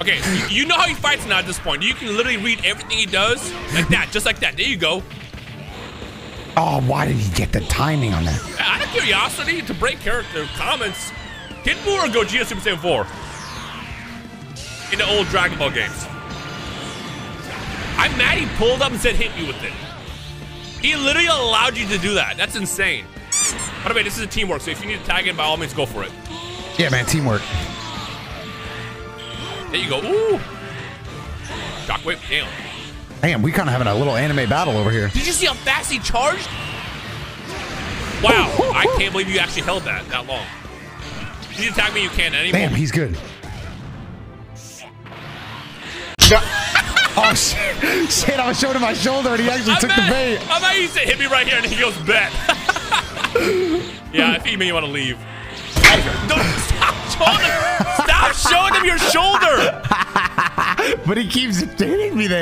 Okay, you, you know how he fights now at this point. You can literally read everything he does like that, just like that. There you go. Oh, why did he get the timing on that? Out of curiosity, to break character comments, Kid Buu or Gogeta Super Saiyan 4? In the old Dragon Ball games. I'm mad he pulled up and said hit me with it. He literally allowed you to do that. That's insane. By the way, this is a teamwork, so if you need to tag in, by all means, go for it. Yeah, man, teamwork. There you go. Ooh. Shockwave. Damn. Damn, we kind of having a little anime battle over here. Did you see how fast he charged? Wow. I can't believe you actually held that that long. If you need to tag me, you can't any Damn, he's good. oh shit! Shit! I was showing him my shoulder, and he actually I'm took the bait. I'm mad he said hit me right here, and he goes bet. yeah, if you mean you want to leave. Don't stop showing him. Stop showing him your shoulder. But he keeps hitting me there.